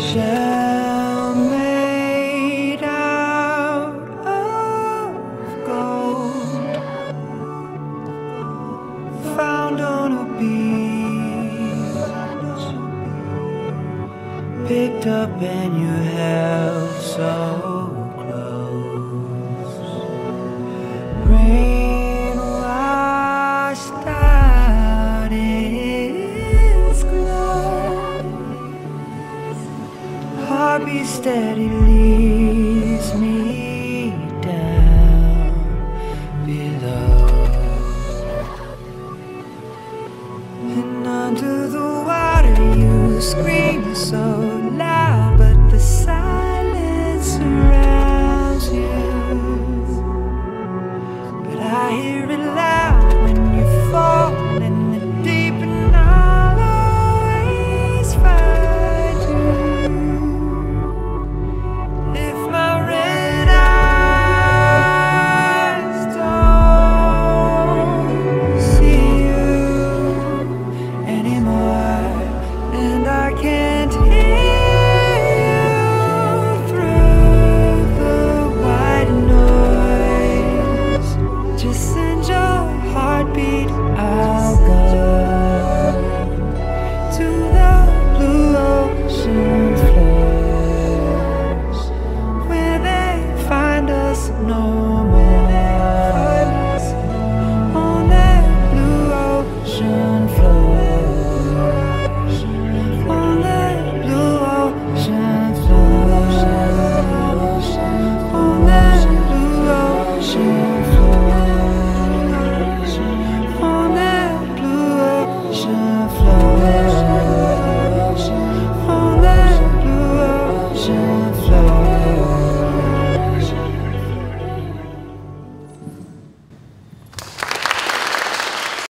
shell made out of gold found on a beach picked up and you held so oh. Heartbeat steady leads me down below. And under the water, you scream so